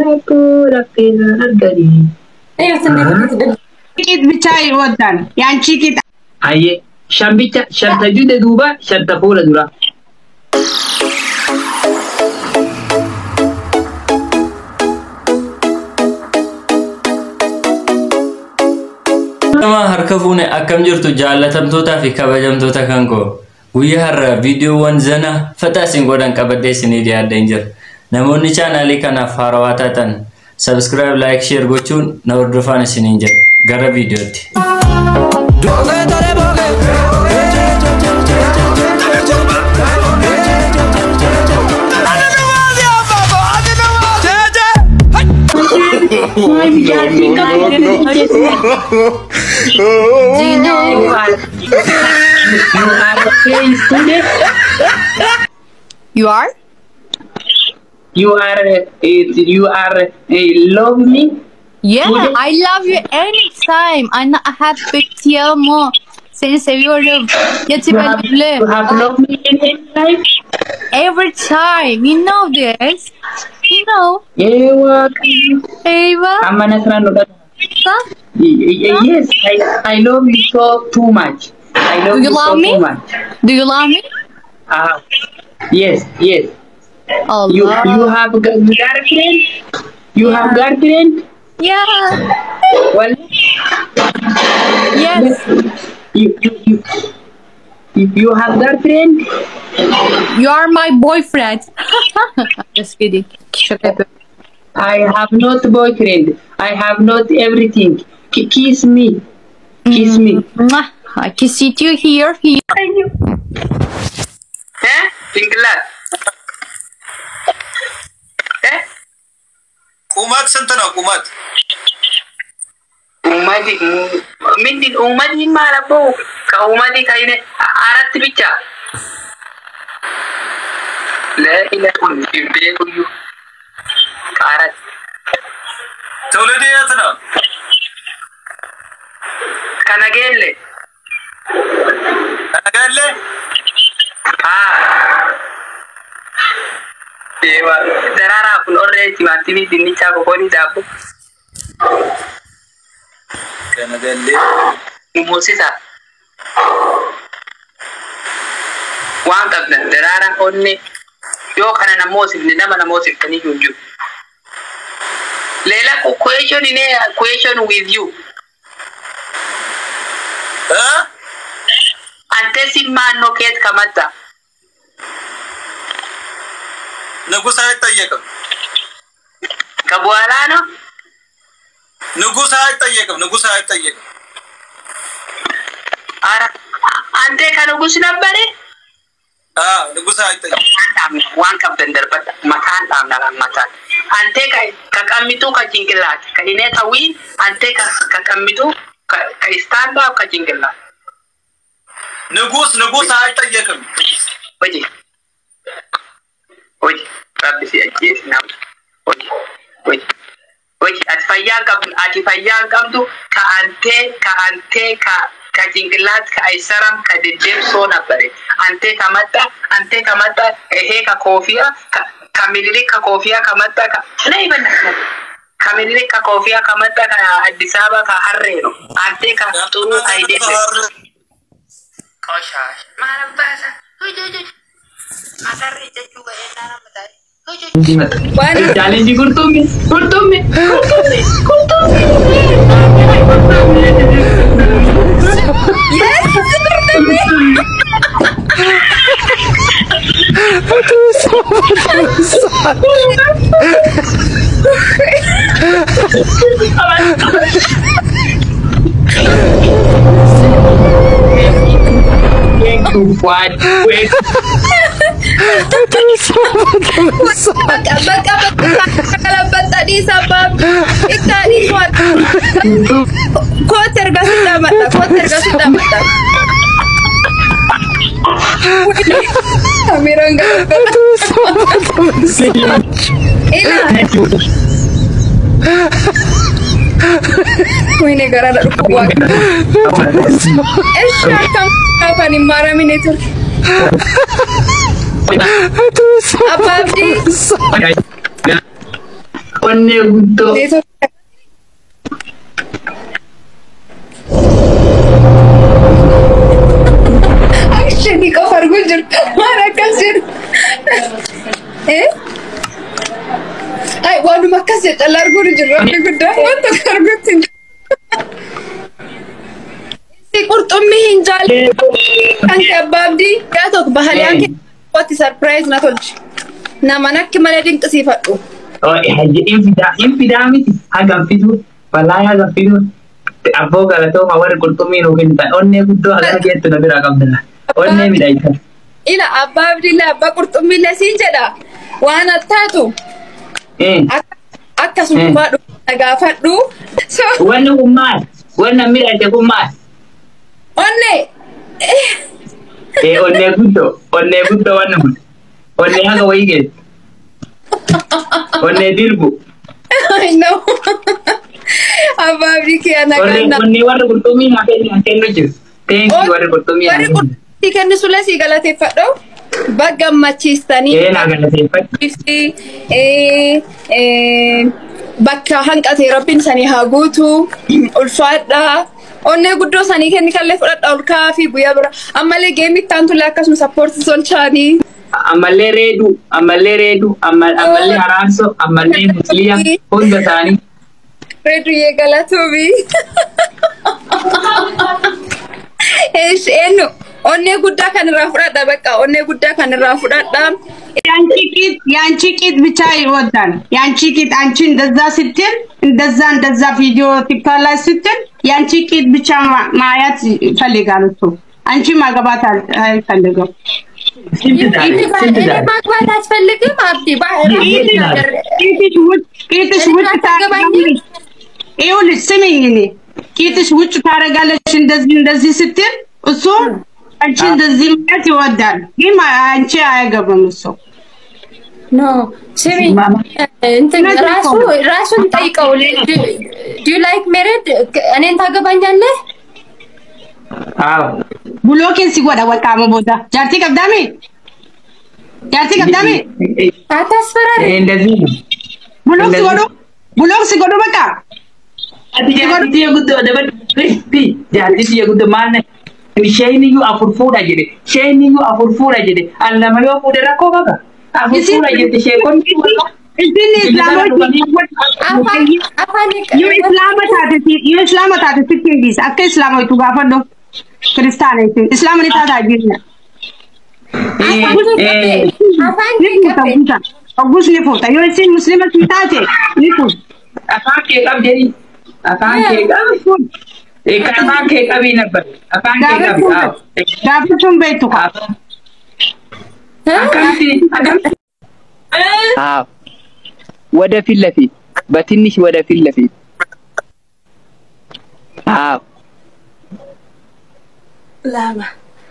rakkoo rakkina arganii. ቂጥ ብቻ ይወዳል። ያንቺ ቂጥ Ayyee shan bicha shanta jude duuba shanta fuula dura. Nama harka fuune akkam jirtu jaallatamtootaa fi kabajamtoota kan koo guyyaa har'a viidiyoowwan zana faxaa isin godhan qabadhee isinii dhiyaadheen jira. Namoonni chaanaalii kanaaf haarawaa taatan sabskiraayib laayik sheer gochuun na hordofaan isiniin jedha gara viidiyootti. You are you are. You are? You are uh, you uh, love me. Yeah, Bugün- I love you anytime. Ana happy te amo. Yeti You have, you have love me in any life. Every time. You know this. You know. Eva. Amma nasran no Huh? Yes, I I love you so too much. I love Do you you love so me? too much. Do you love me? Ah, yes, yes. Allah. You you have g- girlfriend. You have a girlfriend. Yeah. Well, Yes. you you you. If you have girlfriend, You are my boyfriend. Just kidding. Şaka yapıyorum. I have not boyfriend. I have not everything. K- kiss me. Kiss me. Mwah. I can see you here. Here. Eh? Tinggalan. ቁመት ስንት ነው? ቁመት ቁመት ምንድን ቁመት ይማረቦ ከቁመት ከይነ አራት ብቻ ከአራት ትውልድ የት ነው? ከነገሌ ከነገሌ ደራራ kunorechi matividi nichakokonidabu ganagalle mumosisa waan qabna daraara onne yoo kana namoosifne nama namoosiftani junju. Lela ku question ine question with you. Huh? ante simmaanno kamatta nagusaa xayyaqam ከበኋላ ነው። ንጉስ አይጠየቅም። ንጉሥ አይጠየቅም። ኧረ አንዴ ከንጉሥ ነበር። ንጉሥ አይጠየቅም። ዋን ቀብደን ደርበት መታን ጣምናል መታን አንቴ ከቀሚጡ ከጭንቅላት ከእኔ ተዊን አንቴ ከቀሚጡ ከኢስታንባ ከጭንቅላት ንጉሥ ንጉሥ አይጠየቅም። ወጂ ወጂ ረቢ ሲያጭስ ነው ወጂ Hojii. Ati fayyaa qabdu. Ati fayyaa qabdu. Ka antee ka cinqillaat ka isaram ka deddeebisoo nabbare. Antee ka maxxa. Antee ka maxxa. Ehee ka koofiyaa. Ka mililik ka koofiyaa ka maxxa. Ka na ibanna. Ka mililik ka koofiyaa ka maxxa. Ka Addis Ababa ka harreeno. Antee ka xuruu ka. Maal abbaasa? Hojii hojii. Asarri jechuu ga'ee nama ta'e. डालेंगे कुर्तों में कुर्तों में कुर्तों में कुर्तों में यस कुर्तों में तू सब Wait, wait, wait. Magkakalabat tadi sa pag ikani ko. Quarter negara Itu apa sih? Penyuntuk. Actually, kau fargu jur, mana kas jur? Eh? Ay, wanu makas ya, calar gue jur, aku gede, mana fargu sih? ቁርጡም ይንጃል አንከባብዲ ያቶክ ባህል ያንከ qotti sarpiraayiz na tolchi. Nama nakki malee dinqisiifadhu. Infidaa infidaa miti hagam fidu wallaahi hagam fidu abboo galatooma warri qurxummii nuu kennitan onnee guddoo hagam jettu na biraa qabdala. Onnee midhaayitan. Ila abbaa abdiillee abbaa qurxummiillee siin jedha waan attaatu akkasuma baadhu gaafadhu. Wanni kun maal? Wanni midhaayite kun maal? Onne Eh, onne guddo, onne guddo wanna kun. Onne haga wayi gees. Onne dirbu. I know. Ababri ke anakanna. Onne warra qurxummii hafeen hafeen hojjetu. Teenki warra qurxummii hafeen. Warri kennu sulle si galateeffadhu. Baggammachiistanii. Ee naa galateeffadhu. Ibsi. Ee. Ee. Bakka hanqate rabbiin sanii haa guutu ulfaadha onnee guddoo sanii kenni kallee fudhadha ol kaa'aa fi guyyaa bira ammallee geemii ittaan tulle akkasuma sappoortii tolchaanii ammallee reedu ammallee reedu amma- ammallee araarso ammallee musliya hunda isaanii reeduyyee galatuubi eenyu onnee guddaa kan irraa fudhadha bakka onnee guddaa kan irraa fudhadha ያንቺ ቂጥ ያንቺ ቂጥ ብቻ ይወዳል። ያንቺ ቂጥ አንቺ እንደዛ ስትል እንደዛ እንደዛ ቪዲዮ ቲክቶክ ላይ ስትል ያንቺ ቂጥ ብቻ ማየት ይፈልጋል እሱ። አንቺ ማግባት አል- አይፈልግም። ማግባት አስፈልግም ቂጥሽ ውጭ ይኸውልሽ ስሚኝ፣ እኔ ቂጥሽ ውጭ ታረጋለች እንደዚህ እንደዚህ ስትል እሱ አንቺ እንደዚህ ማየት ይወዳል፣ ግን አንቺ አያገባም እሱ። ኖ ስሚ እንትን ራሱ ራሱን ጠይቀው ዱ ላይክ ሜሪድ እኔን ታገባኛለህ አዎ ብሎኬን ሲጎዳ ወልቃመ ቦታ ጃርቲ ቀብዳሜ ጃርቲ ቀብዳሜ አታስፈራሪ ይሄ እንደዚህ ነው ብሎክ ሲጎዱ ብሎክ ሲጎዱ በቃ ati jaartii xiyya guddoo dabar kristi jaartii xiyya guddoo maal na isheen iyyuu afur fuudha jedhe isheen iyyuu afur fuudha jedhe an lama yoo fuudhe rakkoo qaba afur fuudha jette ishee kun እዚህን እስላሞች አፋን yoo islaama taate yoo islaama taate sitti hingis akka islaamoitu gaafadhu kiristaanaitin islaamni taataa jirna አፋን ni fuuta fuuta oggus ni fuuta yoo isin muslima ወደ ፊት ለፊት በትንሽ ወደ ለፊት። አዎ።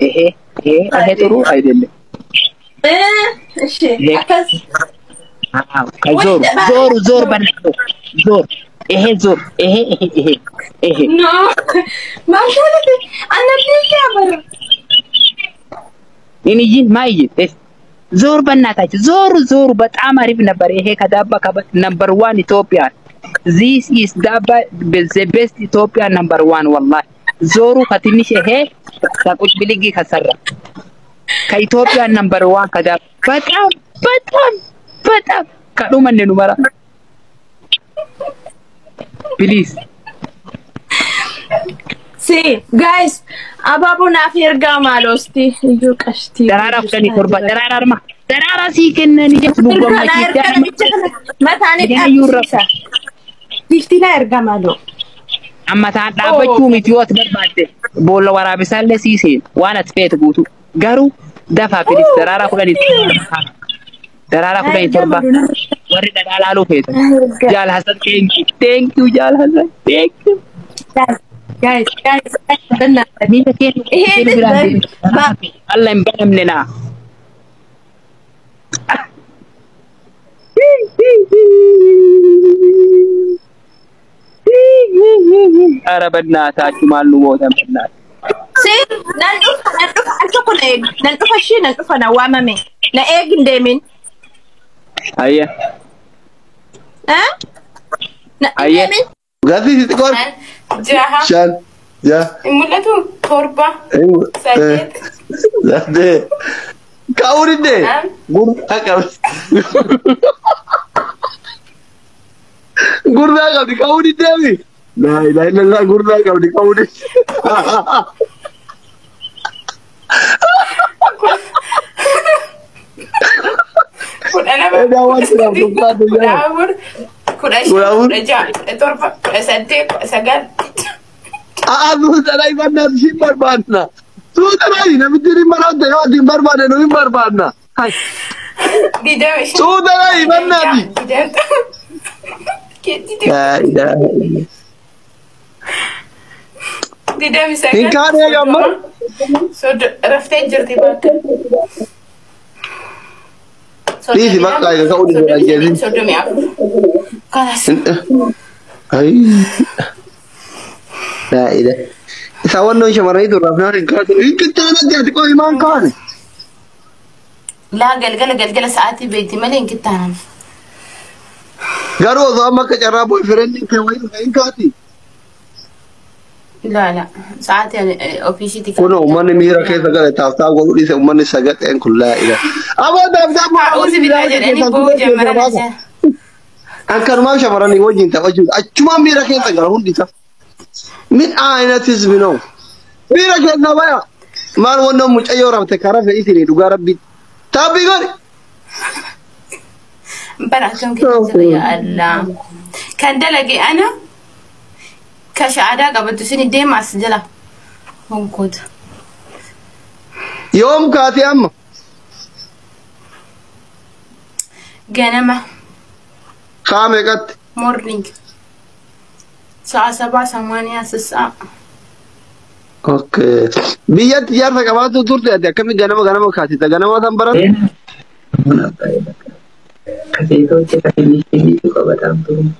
ይሄ ይሄ ይሄ ጥሩ አይደለም። ዞር ዞር ዞር ዞር። ይሄ ዞር ይሄ ይሄ ይሄ ይሄ። ኖ! ያበረ እንይ ማይ እስቲ ዞር በእናታችሁ ዞር ዞር። በጣም አሪፍ ነበር ይሄ ከዳባ ነምበር ዋን ኢትዮጵያ። ዚስ ኢስ ዳባ ዘ ቤስት ኢትዮጵያ ነምበር ዋን ወላሂ ዞሩ ከትንሽ ይሄ ከቁጭ ብልጊ ከሰራ ከኢትዮጵያ ነምበር ዋን ከዳባ። በጣም በጣም በጣም ከዱመን ኑመራ። ፕሊዝ Si, guys, abaaboo naaf ergaa maaloo sti iyyuu qashtii. ደራራ ፍለኒ ቶርባ ደራራ አርማ ደራራ ሲከነን ጀስ ቡጎማ Kana ergaa namicha kana mataan Yaa yuurra. dhaabsiisa. Biftinaa ergaa maaloo. ammataan dhaabbachuu miti yoo ati barbaadde boolla waraabisaallee siiseen waan ati feetu guutu garuu dafaa filis daraaraa kudhanii daraaraa kudhanii torba warri dhadhaa laaluu feetan jaal hasan teenki teenkiu jaal hasan teenkiu አላህን በለምንና ኧረ በእናታችሁ ማሉ ሞተ በእናትህ አየህ አየህ gatii sitti qoor jaha shan ja mul'atu torba saddeet saddeet ka'uun indee gurraa qabdi gurraa qabdi ka'uun indee mi laa ilaa illallah gurraa qabdi ka'uun indee kudha lama kudha afur Kudha shan. Kudha jaha. Kudha torba. Kudha saddeet. Kudha sagal. Aa suutana ifannaati siin barbaadna. Suutanaayi namichi hin maraate yoo ati hin barbaadne nu hin barbaadna. Suutanaayi ifannaati. Digdami. Sagal. Hin kaanee gamma. Sodo raftee jirti bakka. Please dimakan kau udah belajarin. Sodom ya. Kalas. Ay. لا إله سوى إيش مريض وربنا رجعت يمكن تغنى دي تكون إيمان كان لا قلقلة قلقلة ساعتي بيتي ما لين كنت أنا قالوا ضامك جرابوا يفرني كوين كاتي La, la. Sa'ate officii tika. Kuno ummanni miira keessa gale taaftaa godhu dhise ummanni sagaqeen kun laa ila. Aboo taaftaa maa uusi bitaa jedhanii booja maranisa. Akkanumaa shamarranii wajjin ta'a wajjin achuma miira keessa gala hundi ta'a. Min aayinatis binoo. Miira keessa baya. Maal wanna mucayyoo rabte karaa fedhii isinii dhugaa rabbi. Taabbii gari. Bara kam keessa baya Allah. Kan dalage ana. Ka sha'aadaa qabattu sini deemaas jala. Honkoota. Yoom kaatee amma? Ganama Kaa meeqatti? morning. Sa'a sabaa samaaniyaa sassaa. Okay. Biyyatti jaarsa qabaatu turte ati akkami ganama ganama kaatita ganama san baran? Kaseetooti kaseelisiitu qabataan turu. Katuru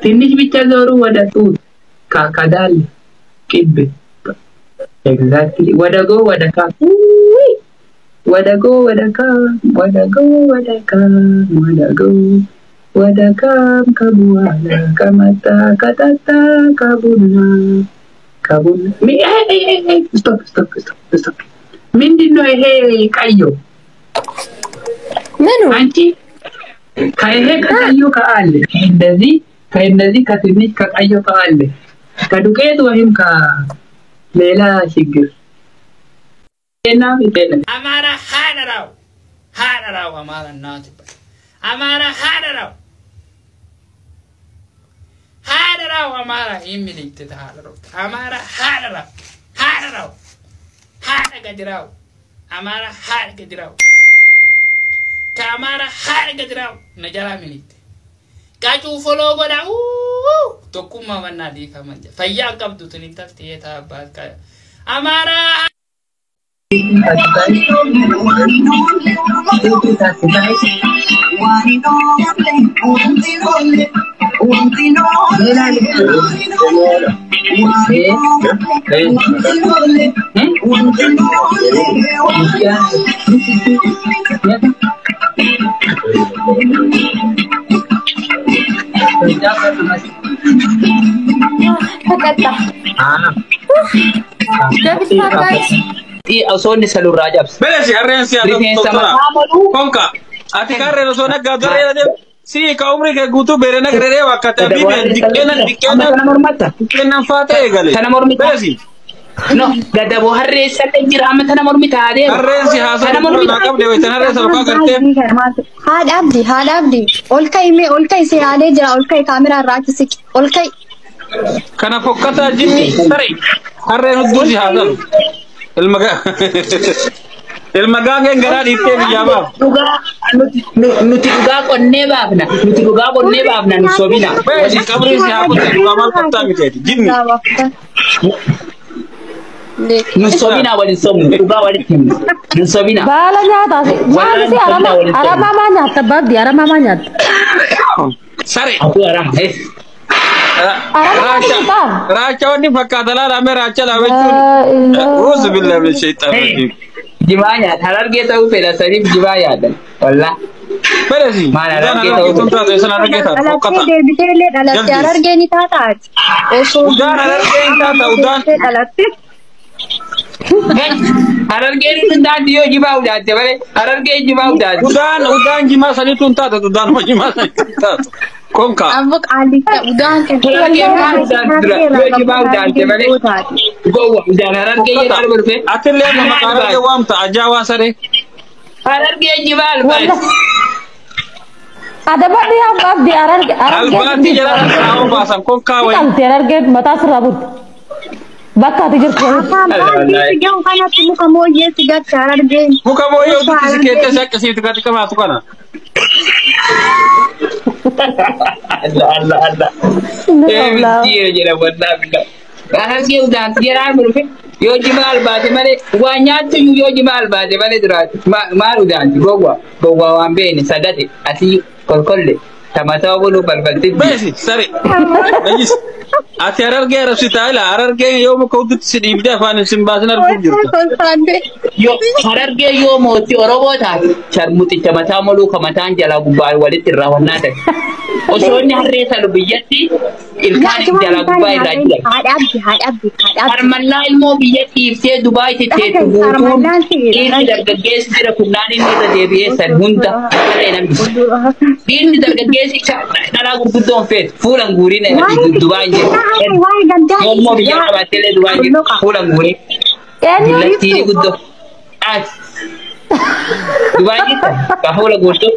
ትንሽ ብቻ ዞሩ ወደ ጡት ካካዳል ቅብ ኤግዛክትሊ ወደ ጎ ወደ ካ ወደ ጎ ወደ ካ ወደ ጎ ወደ ካ ወደ ጎ ወደ ካም ከቡዋላ ከመጣ ከጠጣ ከቡና ከቡና ስቶፕ ስቶፕ ስቶፕ ስቶፕ ምንድን ነው ይሄ ቀየው ምኑ? አንቺ ከይሄ ከቀዩ ከአለ እንደዚህ ከእነዚህ ከትንሽ ከቀዩ ከአለ ከዱቄት ወይም ከሌላ ችግር። ጤና አማራ ሀደራው ሀደራው አማራ እናት አማራ ሀደራው ሀደራው አማራ የሚል ይትታሃደረው አማራ ሀደራው ሀደራው ሀደ ገድራው አማራ ሀደ ገድራው ከአማራ ሀረገ ጅራው ነጀራ ሚኒት ቃጩ ፎሎ ጎዳ ቶኩማ መና ዲፈ መንጀ ፈያ ቀብዱት ኒተፍ ትየታ አባት Y a son de salud rayas. Venecia, Rencia, Rencia, Rencia, Rencia, Rencia, Rencia, jedhee si ka umri kee guutuu beere nagree wakka tabiime diqqeenan amma diqqeenan kana mormatta diqqeenan faatee eegale. Kana mormita. Belesi. no gadaboo harreessallee jira amma tana mormita adeemu Harreen si haasaa Kana mormita. naa qabde waytan harreen sabakaa gartee. haadha abdi haadha abdi ol ka'i mee ol ka'i si yaalee jira ol ka'i kaameraa irraa akkisi ol ka'i Kana fokkataa jinni tarii harreen hudduu si haasalu. Ilma gaa. Ilma gaangeen garaa dhiittee biyyaa baaf. Dhugaa nuti nu- nuti dhugaa qonnee baafna. Nuti dhugaa qonnee baafna nu sobina. Beesi qabrii si haa qotte dhugaa maal qottaa miteeti. Jinni. Nu sobina waliin sobnu. Dhugaa walitti himna. Nu sobina. Baala nyaataas. Nyaanni si arama aramamaa nyaatta babdi aramamaa nyaatta. Sare. Aku arama. Eh. Raacha. Wanni fakkaata laalaame raacha laamechuun. Uuzu billaa min shaytaan rajiim. Jimaa nyaata. Harargee ta'uu fedha saniif jimaa nyaatan. Wallaa. Beresi. Maal harargee ta'uu taate isan harargee taate Dhalattee deebitee illee dhalattee harargee ni taataati. Osoo Udaan harargee hin taata udaan. dhalattee Harargeen hin taate yoo jimaa udaatte malee harargeen jimaa udaatte. Udaan udaan jimaa saniitu hin taatu udaan hoo jimaa saniitu hin taatu. Konka. amma qaallicha udaan kan Harargeen maal udaatte dura yoo jimaa udaatte malee. Gowwa udaan harargee jedhu arba dhufe. Atillee nama harargee waamta ajaa waa saree. Harargeen jimaa albaati. Adaba dhiyaa babdi ararge Albaatti jala kaa'uu baasan konkaa wayi. Arargee mataa sirraa budde. በቃ ትጅርኩኝ Yoji maal baate male waa nyaachuun yoji maal baate male jiraatu maaluu daanti gowwaa gowwaa waan beene sadate asii kolkolle. Tamataa buluu balbalti. Beesi sare. Ajis. Ati harargee arabsitaa ila harargee yoo muka ututti si dhiibdee afaan sin baasin arguu jirta. Yoo harargee yoo mootii Oromoo taate sharmuxicha mataa moluu ka mataan jalaa gubbaa walitti irraa honnaa ta'e. Osoo inni harree salu biyyatti ilkaan jalaa gubbaa irraa jira. Haadha abdi haadha abdi haadha abdi. Harmallaa ilmoo biyya dhiibsee Dubaay titteetu guutuun dhiirri dargaggeessi jira kunnaan inni irra deebi'ee san hunda dhala'e namni. Dhiirri dargaggeessi dhalaa gurguddoon feetu fuulan guuriin Dubaay jira. Ilmoo biyya qabattee illee Dubaay jira fuulan guuriin. Lattiini guddoo. Dubaay jirta ka fuula guutuu.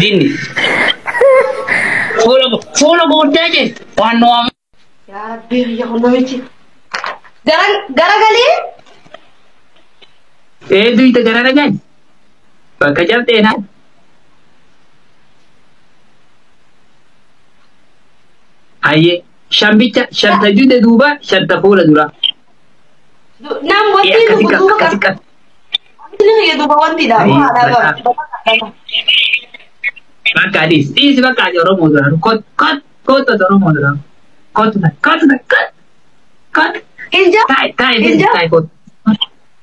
Dinni. Follow, follow guddaaje waan waan. Ya, Rabbi biyya qonnaa miti. Gara gara galee. Ee eh, duwite gara dhagaan. Bakka jabdee Aye, Ayyee shambicha shanta dua, duuba shanta fuula dura. Nam iya, wanti duuba duuba kan. Wanti duuba wanti dha. Ayi, Haadha bakka. Bakka adis. Dhiisi bakka ati Oromoo dura. Kot kot kot ati Oromoo dura. Kot kot kot kot kot. Ija. Taa'e taa'e Ija. taa'e kot.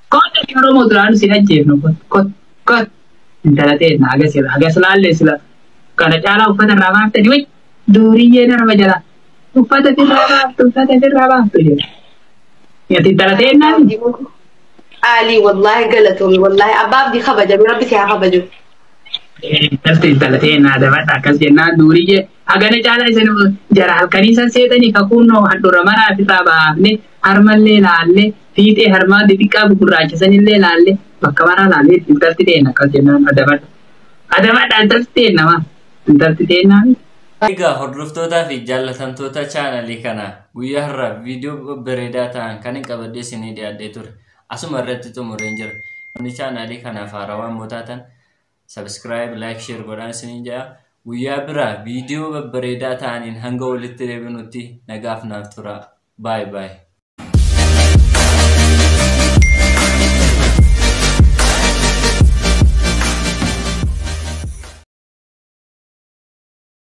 Kot ati Oromoo duraan si ajjeefnu kot kot. Intala ta'e na agas sila agas laallee sila. Kana caalaa uffata irraa baaftani wayi. Duuriyyee nama jala. Uffata irraa baaftu uffata irraa baaftu jedha. Ati intala ta'e naan. Ali wallahi galatoomi wallahi abbaa abdii kabajame rabbi si haa kabaju. Talti talatee naa dabadha akkas jennaan duuriyyee hagana caalaa isin jara halkanii san seetanii kakuunnoo handhuura maraa fixaa baafne harmallee laallee fiixee harmaa xixiqqaa gugurraachisanillee laallee bakka maraa laallee intalti ta'een akkas jennaan adabadha. Adabadha intalti ta'een nama intalti nama. Egaa hordoftootaa fi jaallatamtoota chaanalii kanaa guyyaa har'aa viidiyoo bareedaa ta'an kan hin qabadde isinii dhiyaadhee ture. Asuma irratti xumureen jira. Namni chaanalii kanaaf haarawaan mootaatan sabiskiraayib, laayik, sheer godhaan isinii jedha. Guyyaa biraa viidiyoo babbareedaa ta'aniin hanga walitti deebinutti nagaaf naaf tura. Baay baay.